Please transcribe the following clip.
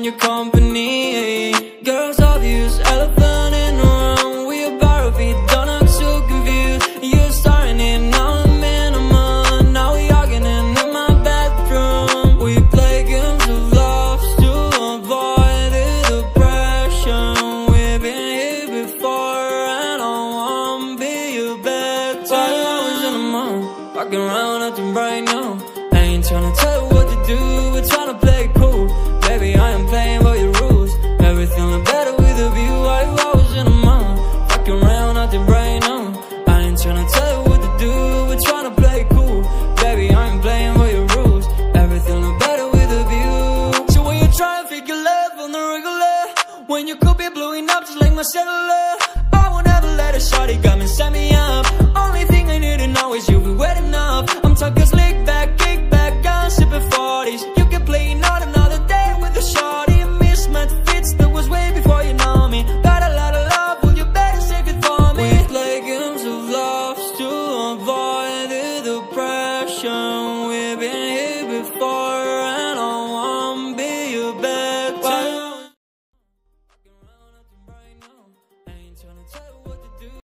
Want your company. Girls obvious, elephant in the room. We are battlefield, don't act so confused. You're starting it, now a mood. Now we arguing in my bedroom. We play games of love to avoid the depression. We've been here before, and I won't be your. Why you always in the mood? Walking around acting right now. I ain't tryna tell you acting right now. I ain't tryna tell you what to do, we're tryna play cool. Baby, I am playing by your rules. Everything look better with a view. So when you try to figure love on the regular, when you could be blowing up just like my cellular, We've been here before, and I won't be your. Walking